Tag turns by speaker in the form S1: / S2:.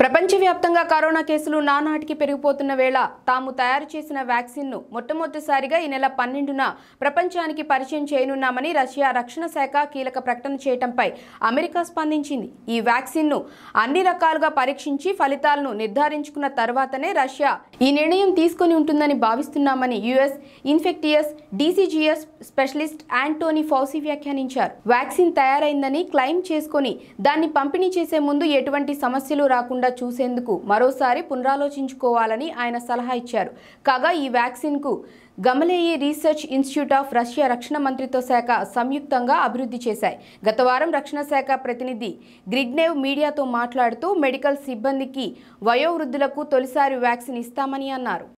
S1: ప్రపంచవ్యాప్తంగా కరోనా కేసులు నానాటికి పెరిగిపోతున్న వేళ తాము తయారు చేసిన వ్యాక్సిన్ను మొట్టమొదటిసారిగా ఈ నెల పన్నెండున ప్రపంచానికి పరిచయం చేయనున్నామని రష్యా రక్షణ శాఖ కీలక ప్రకటన చేయడంపై అమెరికా స్పందించింది. ఈ వ్యాక్సిన్ను అన్ని రకాలుగా పరీక్షించి ఫలితాలను నిర్ధారించుకున్న తర్వాతనే రష్యా ఈ నిర్ణయం తీసుకొని ఉంటుందని భావిస్తున్నామని US infectious diseases specialist Anthony Fauci వ్యాఖ్యానించారు. వ్యాక్సిన్ తయారైందని క్లెయిమ్ చేసుకొని దాన్ని పంపిణీ చేసే ముందు ఎటువంటి సమస్యలు రాకుండా చూసేందుకు మరోసారి పునరాలోచించుకోవాలని ఆయన సలహా ఇచ్చారు. కాగా ఈ వ్యాక్సిన్కు Gamaleya research institute of Russia రక్షణ మంత్రిత్వ శాఖ సంయుక్తంగా అభివృద్ధి చేశాయి. గత వారం రక్షణ శాఖ ప్రతినిధి గ్రిగ్నేవ్ మీడియాతో మాట్లాడుతూ మెడికల్ సిబ్బందికి వయోవృద్ధులకు తొలిసారి వ్యాక్సిన్ ఇస్తామని అన్నారు.